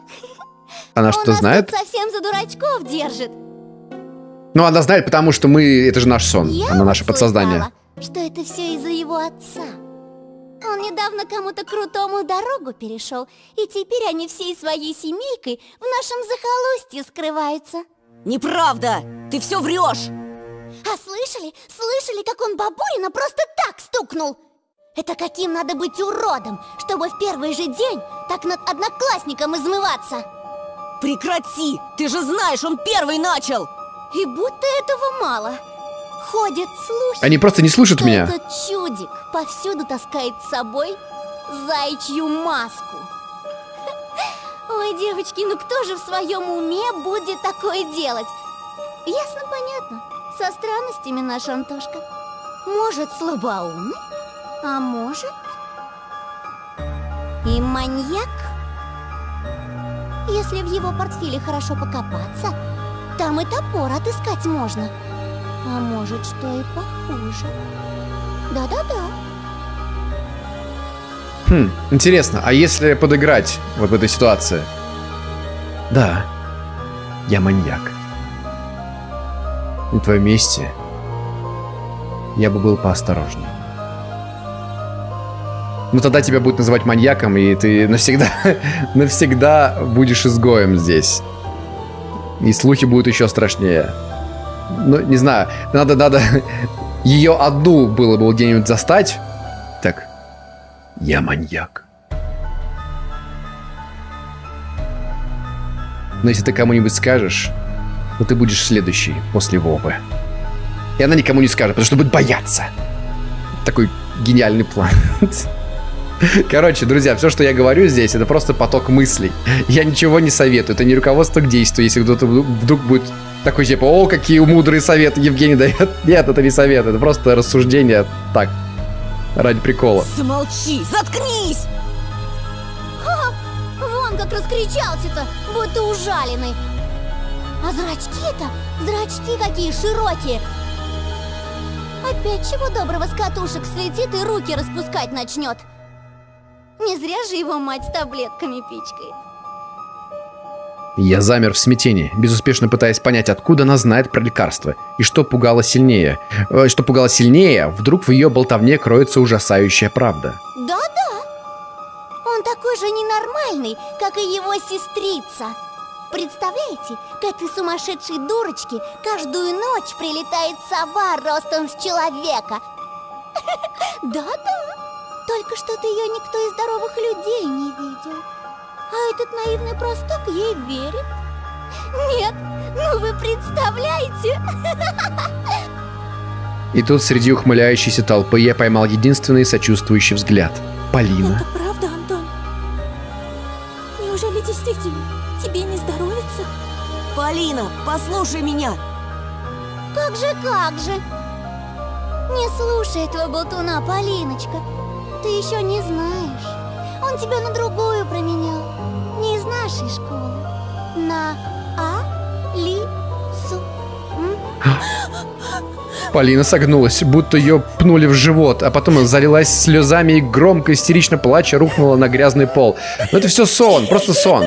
[LAUGHS] Она Он что, знает? совсем за дурачков держит. Ну, она знает, потому что мы... Это же наш сон. Я Она наше подсознание. что это все из-за его отца. Он недавно кому-то крутому дорогу перешел, и теперь они всей своей семейкой в нашем захолустье скрываются. Неправда! Ты все врешь! А слышали? Слышали, как он бабулина просто так стукнул? Это каким надо быть уродом, чтобы в первый же день так над одноклассником измываться? Прекрати! Ты же знаешь, он первый начал! И будто этого мало. Ходят слухи, Они просто не слушают что меня. этот чудик повсюду таскает с собой заячью маску. Ой, девочки, ну кто же в своем уме будет такое делать? Ясно, понятно. Со странностями наш Антошка. Может, слабоумный, а может... И маньяк? Если в его портфеле хорошо покопаться, там и топор отыскать можно. А может, что и похуже. Да-да-да. Хм, интересно, а если подыграть вот в этой ситуации? Да, я маньяк. На твоем месте я бы был поосторожнее. Ну тогда тебя будут называть маньяком, и ты навсегда, [LAUGHS] навсегда будешь изгоем здесь. И слухи будут еще страшнее. Ну, не знаю, надо, надо [LAUGHS] ее одну было бы где-нибудь застать. Так, я маньяк. Но если ты кому-нибудь скажешь, то ты будешь следующий после Вовы. И она никому не скажет, потому что будет бояться. Такой гениальный план. [LAUGHS] Короче, друзья, все, что я говорю здесь, это просто поток мыслей. Я ничего не советую, это не руководство к действию. Если кто-то вдруг будет такой типа, о, какие мудрые советы Евгений дает. [LAUGHS] Нет, это не совет, это просто рассуждение так, ради прикола. Замолчи, заткнись! Ха, вон как раскричался-то, будто ужаленный. А зрачки-то, зрачки какие широкие. Опять чего доброго с катушек слетит и руки распускать начнет. Не зря же его мать с таблетками пичкает. Я замер в смятении, безуспешно пытаясь понять, откуда она знает про лекарства, и что пугало сильнее. Э, что пугало сильнее, вдруг в ее болтовне кроется ужасающая правда. Да-да. Он такой же ненормальный, как и его сестрица. Представляете, к этой сумасшедшей дурочке каждую ночь прилетает сова ростом с человека. [LAUGHS] Да-да. Только что-то ее никто из здоровых людей не видел. А этот наивный простак ей верит? Нет, ну вы представляете? И тут среди ухмыляющейся толпы я поймал единственный сочувствующий взгляд. Полина. Это правда, Антон? Неужели действительно тебе не здоровится? Полина, послушай меня! Как же, как же! Не слушай этого болтуна, Полиночка. Ты еще не знаешь. Он тебя на другую променял. Не из нашей школы. На А, Ли, Су. Полина согнулась, будто ее пнули в живот, а потом залилась слезами и громко, истерично плача, рухнула на грязный пол. Но это все сон, просто сон.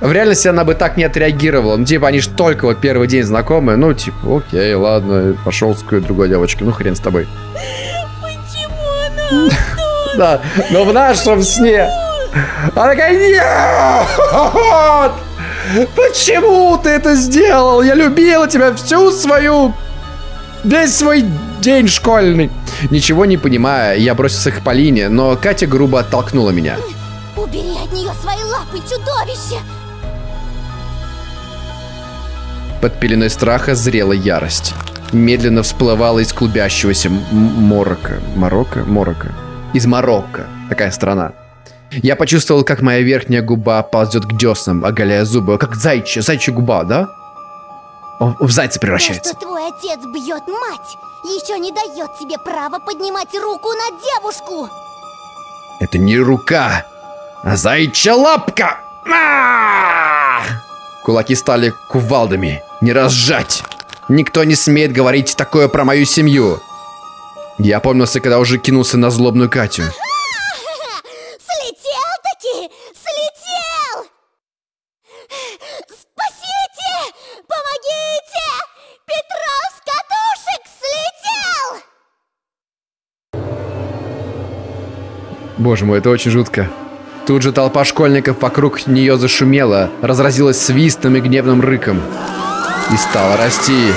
В реальности она бы так не отреагировала. Ну, типа, они ж только вот первый день знакомы. Ну, типа, окей, ладно, пошел с какой-то другой девочкой. Ну, хрен с тобой. Почему она? Да, но в нашем сне она такая, нет! Почему ты это сделал? Я любила тебя всю свою... Весь свой день школьный. Ничего не понимая, я бросился к Полине, но Катя грубо оттолкнула меня. Убери от нее свои лапы, чудовище! Под пеленой страха зрела ярость. Медленно всплывала из клубящегося морока. Марокко? Морока. Из Марокко. Такая страна. Я почувствовал, как моя верхняя губа ползет к деснам, оголяя зубы. Как зайчья, зайчья губа, да? Он в зайца То, превращается. что твой отец бьет мать, еще не дает тебе права поднимать руку на девушку! Это не рука, а зайчья лапка! А! Кулаки стали кувалдами. Не разжать. Никто не смеет говорить такое про мою семью. Я помнился, когда уже кинулся на злобную Катю. [LAUGHS] Слетел-таки! Слетел! Спасите! Помогите! Петров с катушек слетел! Боже мой, это очень жутко. Тут же толпа школьников вокруг нее зашумела, разразилась свистом и гневным рыком. И стала расти.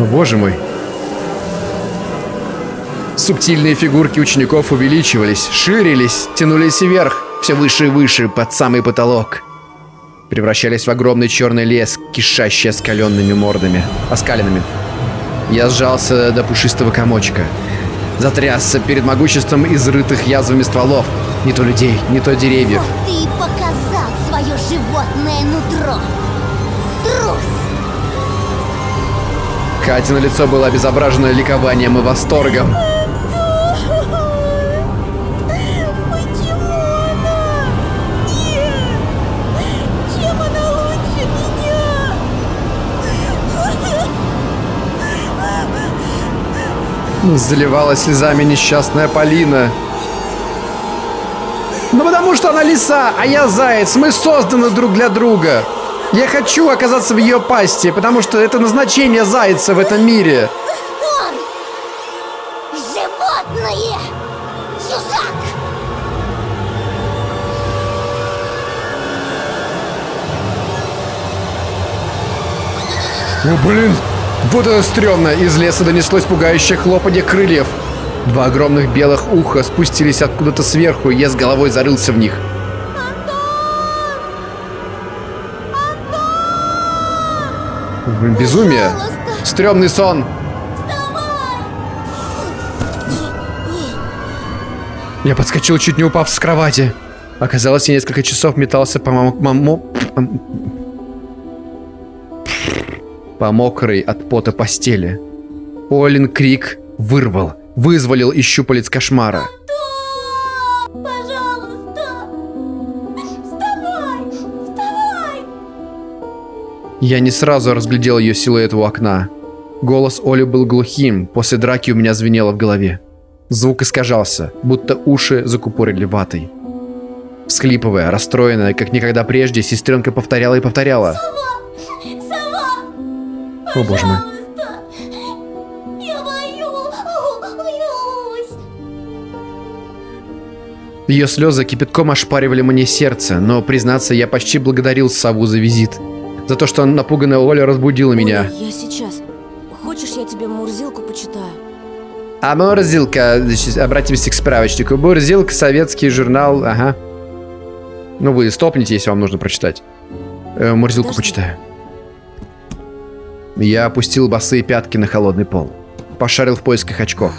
О, боже мой. Субтильные фигурки учеников увеличивались, ширились, тянулись вверх, все выше и выше, под самый потолок. Превращались в огромный черный лес, кишащий оскаленными мордами, оскаленными. Я сжался до пушистого комочка. Затрясся перед могуществом изрытых язвами стволов. Не то людей, не то деревьев. Вот ты Катя на лицо было обезображено ликованием и восторгом. Заливалась слезами несчастная Полина. Ну потому что она лиса, а я заяц. Мы созданы друг для друга. Я хочу оказаться в ее пасти, потому что это назначение зайца в этом мире. Он! Животное! Чужак! О, блин! Вот это стрёмно! Из леса донеслось пугающее хлопанье крыльев. Два огромных белых уха спустились откуда-то сверху, и я с головой зарылся в них. Безумие! Стрёмный сон! Я подскочил, чуть не упав с кровати. Оказалось, я несколько часов метался по мамо- по мокрой от пота постели. Олин крик вырвал, вызволил из щупалец кошмара. Я не сразу разглядел ее силуэт у окна. Голос Оли был глухим, после драки у меня звенело в голове. Звук искажался, будто уши закупорили ватой. Всхлипывая, расстроенная, как никогда прежде, сестренка повторяла и повторяла. Сова! О боже мой. Ее слезы кипятком ошпаривали мне сердце, но, признаться, я почти благодарил сову за визит. За то, что напуганная Оля разбудила меня. Оля, я сейчас. Хочешь, я тебе Мурзилку почитаю? А Мурзилка, значит, обратимся к справочнику. Мурзилка, советский журнал, ага. Ну вы стопните, если вам нужно прочитать. Э, Мурзилку Подожди. почитаю. Я опустил босые пятки на холодный пол. Пошарил в поисках очков.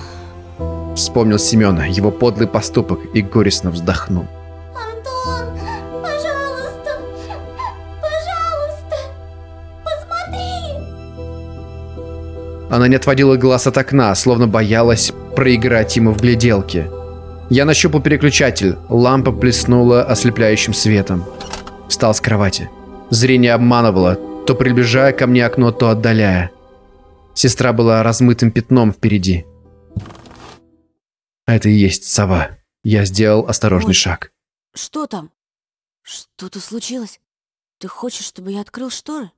Вспомнил Семена, его подлый поступок и горестно вздохнул. Она не отводила глаз от окна, словно боялась проиграть ему в гляделке. Я нащупал переключатель. Лампа блеснула ослепляющим светом. Встал с кровати. Зрение обманывало, то приближая ко мне окно, то отдаляя. Сестра была размытым пятном впереди. А это и есть сова. Я сделал осторожный Ой. шаг. Что там? Что-то случилось? Ты хочешь, чтобы я открыл шторы?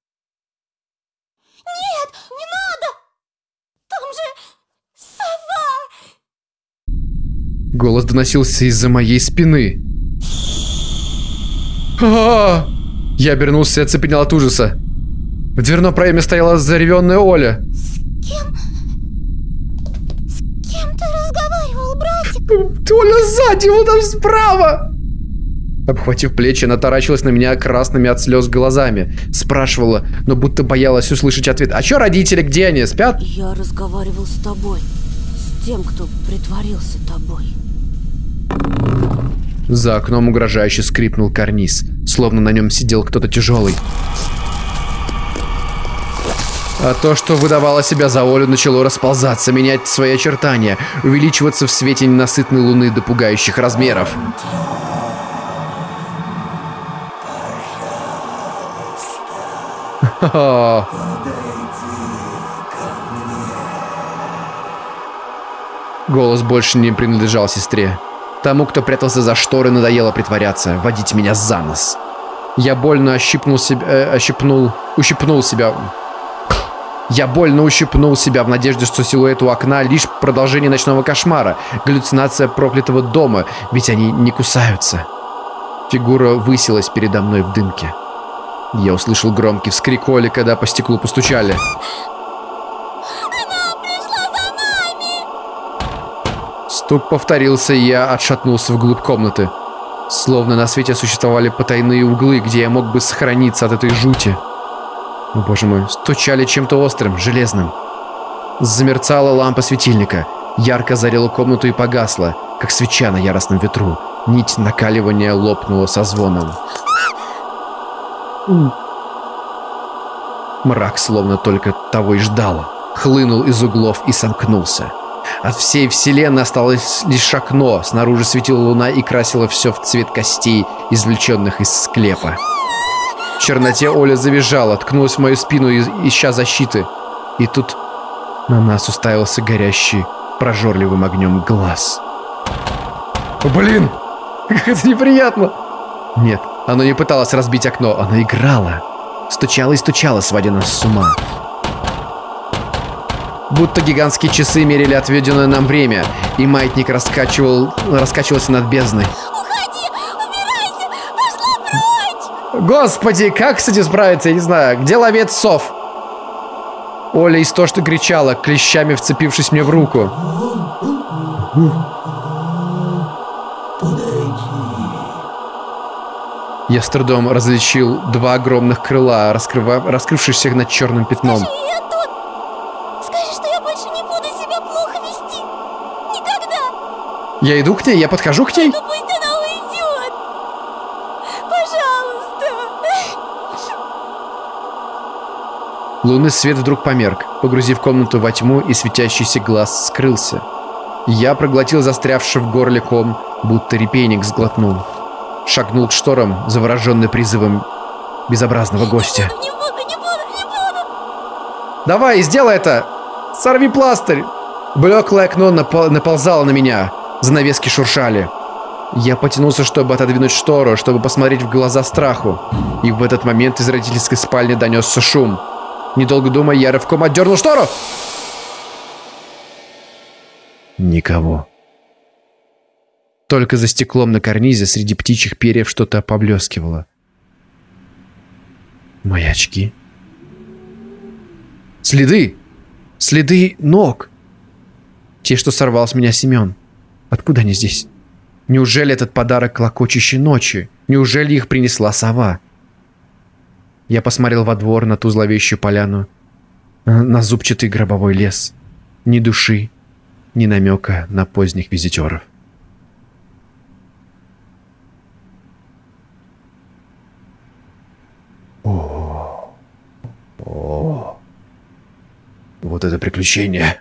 Нет, не надо! Там же сова! Голос доносился из-за моей спины. А! Я обернулся и оцепенел от ужаса. В дверном проеме стояла заревенная Оля. Кем? С кем ты разговаривал, братик? Оля сзади, вот там справа! Обхватив плечи, она таращилась на меня красными от слез глазами. Спрашивала, но будто боялась услышать ответ. А чё родители, где они, спят? Я разговаривал с тобой. С тем, кто притворился тобой. За окном угрожающе скрипнул карниз, словно на нем сидел кто-то тяжелый. А то, что выдавало себя за Олю, начало расползаться, менять свои очертания, увеличиваться в свете ненасытной луны до пугающих размеров. Голос больше не принадлежал сестре. Тому, кто прятался за шторы, надоело притворяться, водить меня за нос. Я больно ощипнул себя, э, ощипнул, ущипнул себя. Я больно ущипнул себя в надежде, что силуэт у окна лишь продолжение ночного кошмара, галлюцинация проклятого дома, ведь они не кусаются. Фигура высилась передо мной в дымке. Я услышал громкий вскрик Оли, когда по стеклу постучали. Стук повторился, и я отшатнулся вглубь комнаты. Словно на свете существовали потайные углы, где я мог бы сохраниться от этой жути. О боже мой, стучали чем-то острым, железным. Замерцала лампа светильника. Ярко зарела комнату и погасла, как свеча на яростном ветру. Нить накаливания лопнула со звоном. Мрак словно только того и ждал. Хлынул из углов и сомкнулся. От всей вселенной осталось лишь окно. Снаружи светила луна и красила все в цвет костей, извлеченных из склепа. В черноте Оля завизжала, ткнулась в мою спину, ища защиты. И тут на нас уставился горящий прожорливым огнем глаз. Блин! Как [LAUGHS] это неприятно! Нет, оно не пыталось разбить окно, оно играло. Стучало и стучало, сводя нас с ума. Будто гигантские часы мерили отведенное нам время, и маятник раскачивал, раскачивался над бездной. Уходи! Убирайся! Пошла прочь! Господи, как с этим справиться, я не знаю. Где ловец сов? Оля истошно кричала, клещами вцепившись мне в руку. Я с трудом различил два огромных крыла, раскрыва... раскрывшихся над черным пятном. Скажи, Я иду к ней, я подхожу к ней. Пусть она уйдет! Пожалуйста! Лунный свет вдруг померк, погрузив комнату во тьму, и светящийся глаз скрылся. Я проглотил застрявший в горле ком, будто репейник сглотнул. Шагнул к шторам, завороженный призывом безобразного гостя. Не буду, не буду, не буду! «Давай, сделай это! Сорви пластырь!» Блеклое окно напол- наползало на меня. Занавески шуршали. Я потянулся, чтобы отодвинуть штору, чтобы посмотреть в глаза страху. И в этот момент из родительской спальни донесся шум. Недолго думая, я рывком отдернул штору. Никого. Только за стеклом на карнизе среди птичьих перьев что-то поблескивало. Мои очки. Следы! Следы ног! Те, что сорвал с меня Семен. Откуда они здесь? Неужели этот подарок клокочущей ночи? Неужели их принесла сова? Я посмотрел во двор на ту зловещую поляну, на зубчатый гробовой лес. Ни души, ни намека на поздних визитеров. О, о, вот это приключение.